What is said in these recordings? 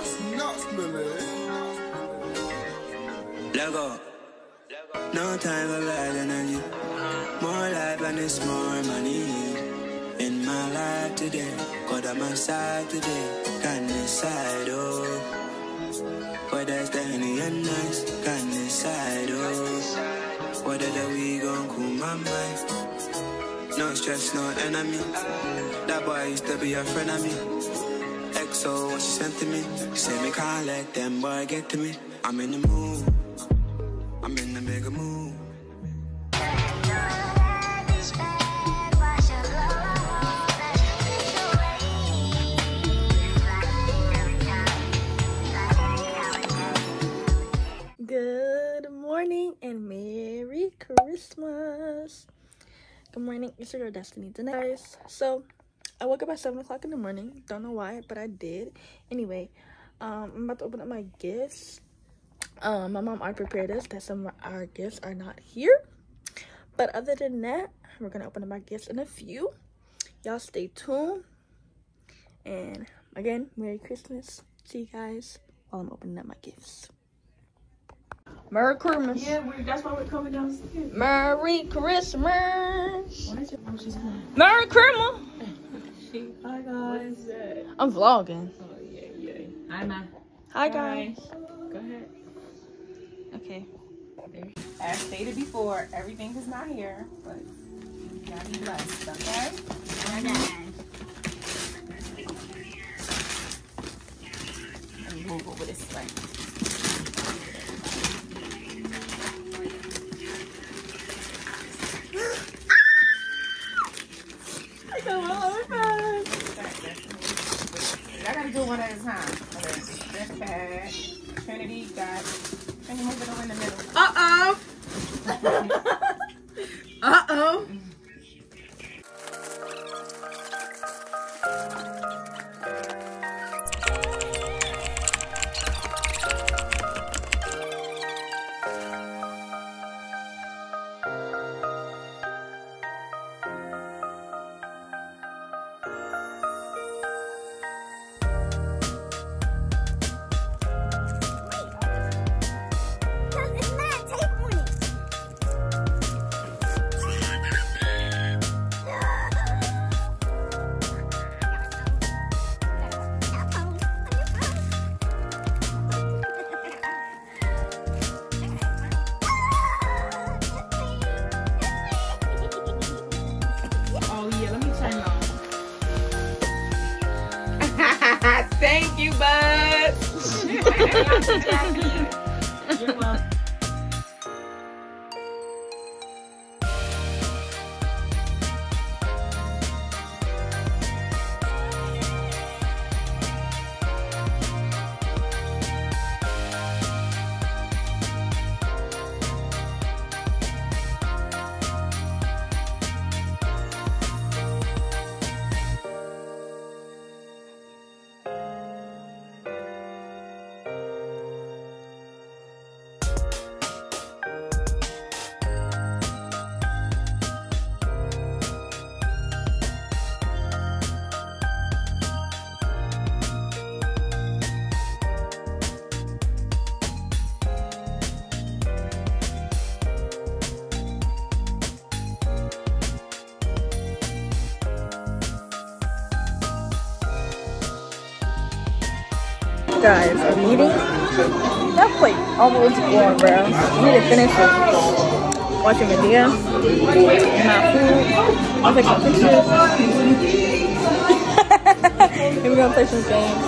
That's nuts, Millie. Let go. No time for bad energy. More life and it's more money. In my life today, God on my side today. Can decide, oh. Whether it's the any and nice, can decide, oh. Whether the we gon' cool my mind. No stress, no enemy. That boy used to be a friend of me. XO, what she sent to me. Say me can't let them boy get to me. I'm in the mood. I'm in the bigger mood. Good morning and Merry Christmas. Good morning, it's your girl Destiny. Guys, so I woke up at 7 o'clock in the morning. Don't know why, but I did. Anyway, um, I'm about to open up my gifts. Um, my mom already prepared us that some of our gifts are not here. But other than that, we're gonna open up my gifts in a few. Y'all stay tuned. And again, Merry Christmas. See you guys while I'm opening up my gifts. Merry Christmas. Yeah, that's why we're coming downstairs. Merry Christmas. Why is your, she's. Merry Christmas. Hi, guys. What's that? I'm vlogging. Oh, yeah, yeah. Hi, Ma. Hi guys. Go ahead. Okay. As stated before, everything is not here, but you gotta be blessed, okay? Let me move over this way. I gotta do one at a time. Okay. This bag. Trinity got. Can you move it over in the middle? Uh Guys, I'm eating. That plate almost gone, bro. I need to finish it. Watching Madea. And my food. I'll take some pictures. and we're gonna play some games.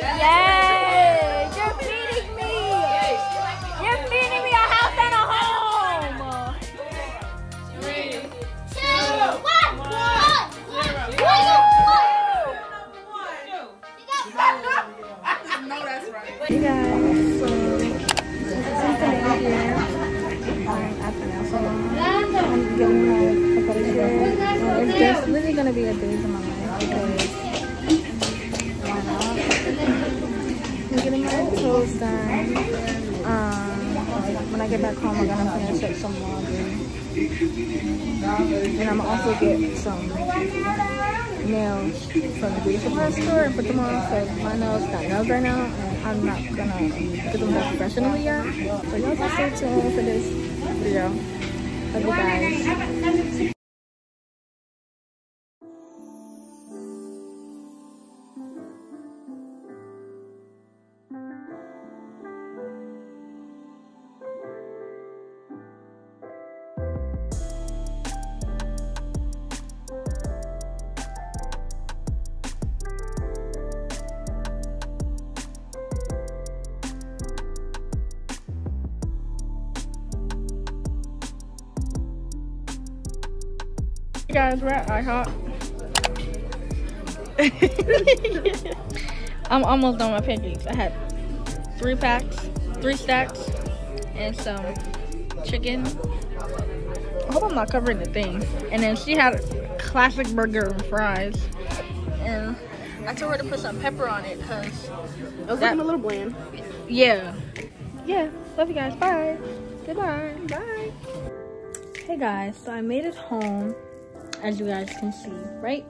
Yay! You're feeding me! You're feeding me a house and a home! Hey guys, so this is something here. Um, at the nail salon. I'm getting my a pedicure. It's just literally gonna be a days of my life because toes done. Um, when I get back home, I'm gonna finish up some laundry, and I'm also get some nails from the beauty supply store and put them on because my nails got nails right now and I'm not gonna get them professionally yet. So y'all just stay tuned for this video. Love you guys. Guys, we're at IHOP. I'm almost done with my pancakes. I had three packs, three stacks, and some chicken. I hope I'm not covering the thing. And then she had a classic burger and fries. And I told her to put some pepper on it because It was That- a little bland. yeah. Yeah. Love you guys. Bye. Goodbye. Bye. Hey guys, so I made it home, as you guys can see, right?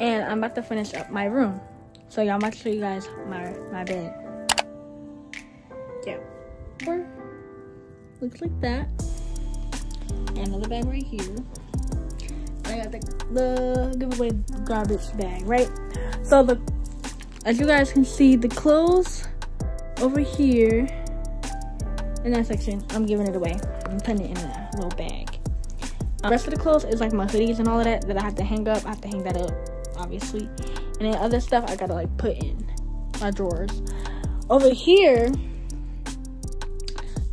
And I'm about to finish up my room. So y'all, I'm to show you guys my my bed. Yeah. Or looks like that. And another bag right here. I got the the giveaway garbage bag, right? So the as you guys can see, the clothes over here in that section, I'm giving it away. I'm putting it in a little bag. The rest of the clothes is like my hoodies and all of that that I have to hang up. I have to hang that up, obviously. And then other stuff I gotta like put in my drawers. Over here,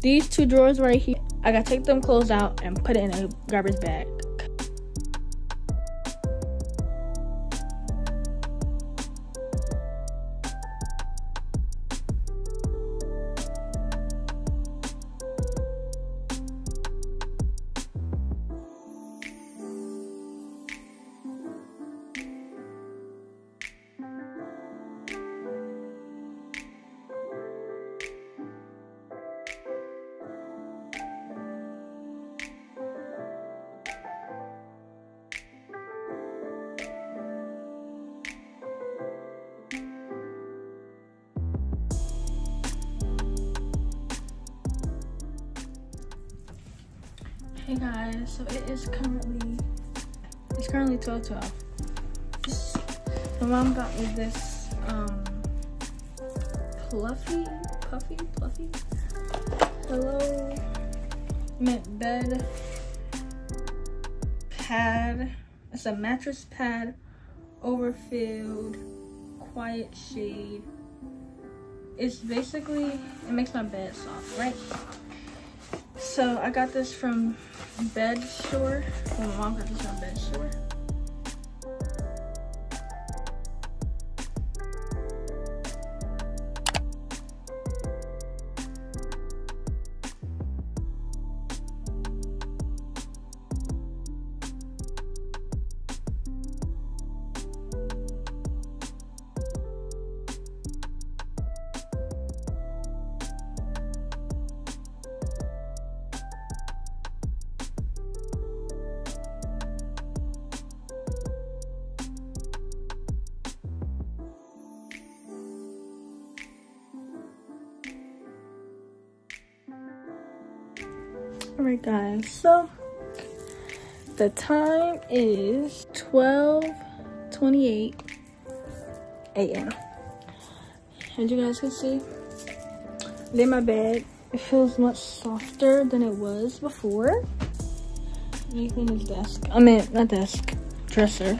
these two drawers right here, I gotta take them clothes out and put it in a garbage bag. Guys, so it is currently it's currently 12 12. My mom got me this um fluffy puffy fluffy pillow mint bed pad. It's a mattress pad overfilled quiet shade. It's basically it makes my bed soft, right? So I got this from Bed Store. Well, my mom got this from Bed Store. Alright guys, so the time is 12:28 a.m. As you guys can see, in my bed. It feels much softer than it was before. Anything is desk. I mean not desk, dresser.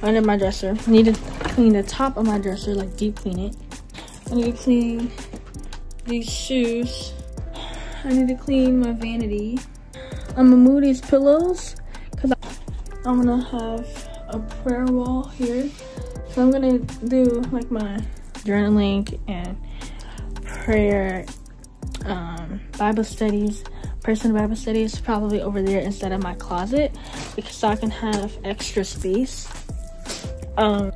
Under my dresser. Needed to clean the top of my dresser, like deep clean it. I need to clean these shoes. I need to clean my vanity. I'm gonna move these pillows because I'm gonna have a prayer wall here. So I'm gonna do like my journaling and prayer um, Bible studies, personal Bible studies probably over there instead of my closet because so I can have extra space. Um,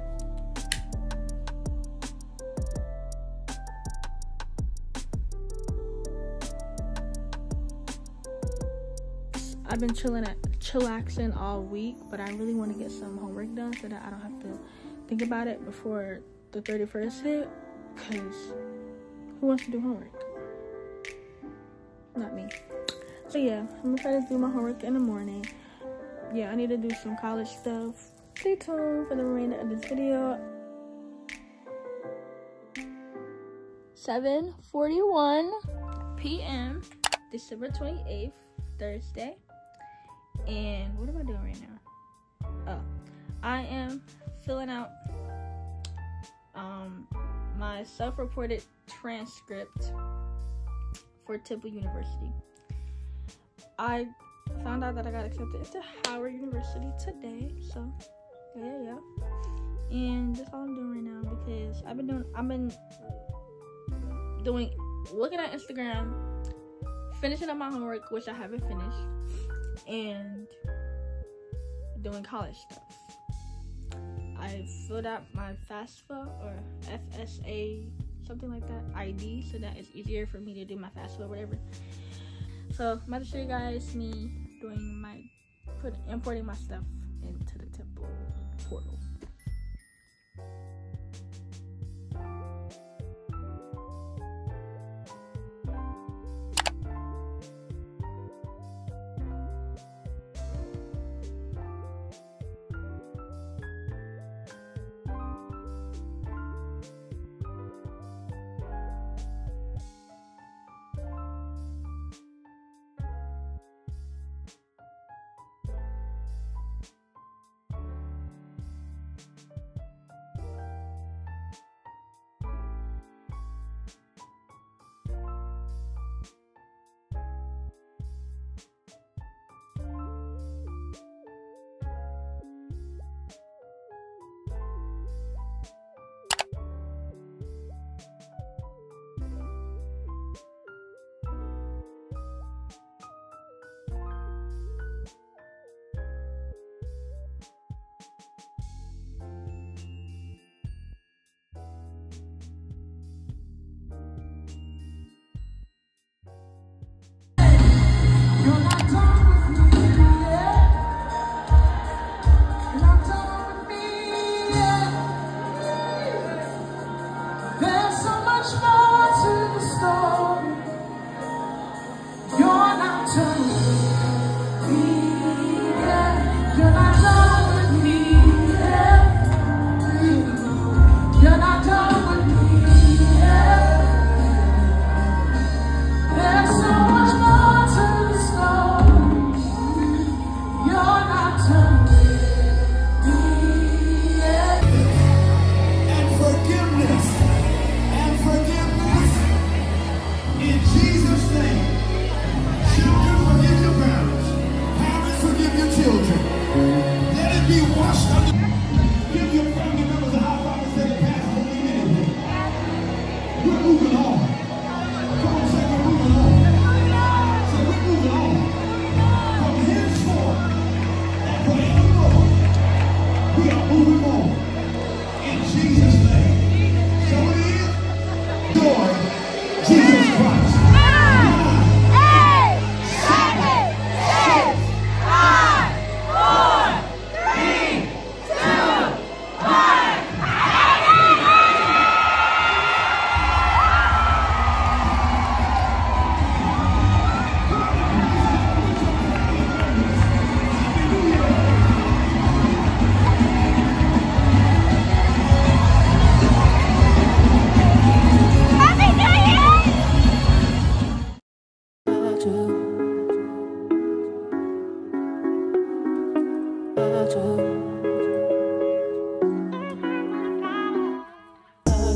been chilling at chillaxing all week, but I really want to get some homework done so that I don't have to think about it before the 31st hit. Because who wants to do homework? Not me. So yeah, I'm gonna try to do my homework in the morning. Yeah, I need to do some college stuff. Stay tuned for the remainder of this video. 7:41 p.m. December 28th, Thursday. And what am I doing right now? Oh, I am filling out um my self-reported transcript for Temple University. I found out that I got accepted into Howard University today, so yeah, yeah. And that's all I'm doing right now because I've been doing, I've been doing, looking at Instagram, finishing up my homework, which I haven't finished, and doing college stuff. I filled out my FAFSA or FSA, something like that, ID, so that it's easier for me to do my FAFSA or whatever. So I'm about to show you guys me doing my, put importing my stuff into the temple portal.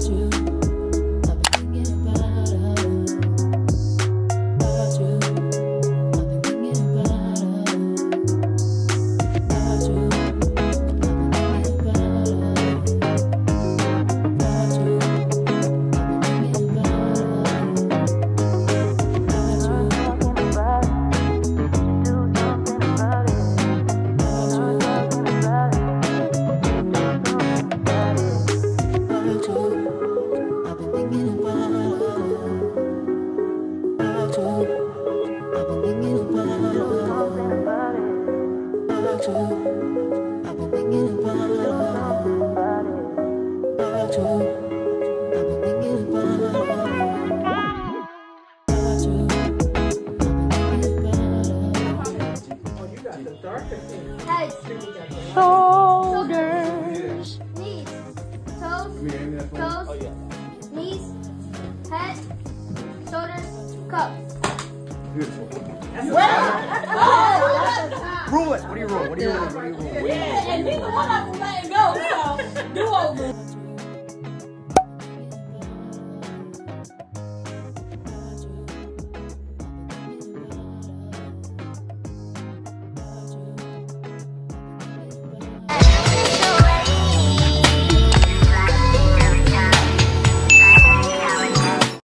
you. thinking about. Head, shoulders, cup. Rule it. What do you rule? What do you rule? What do you rule? And neither one of them letting go, so do over.